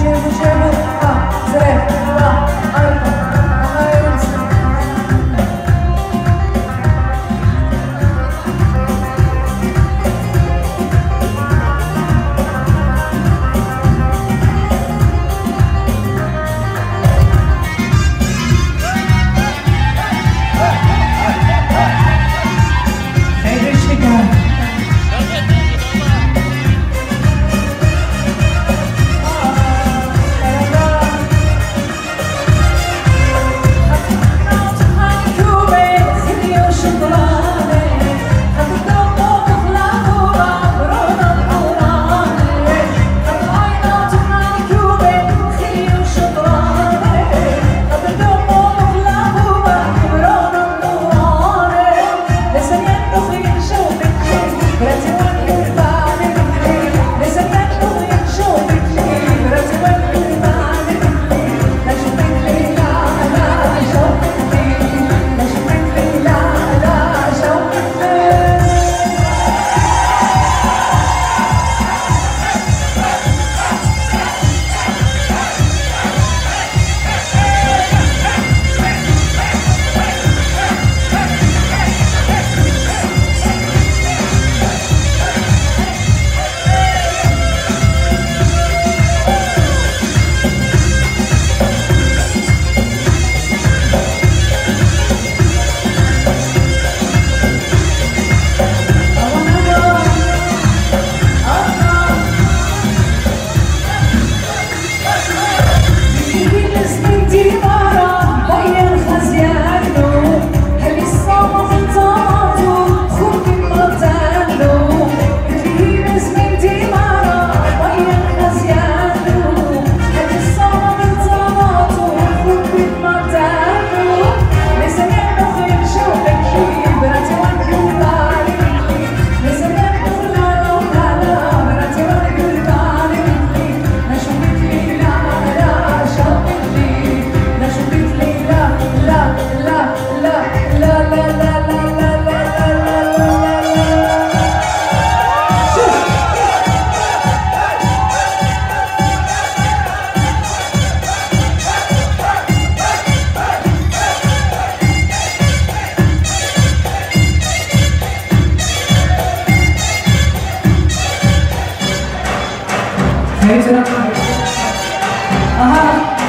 Jibba Jibba Aha.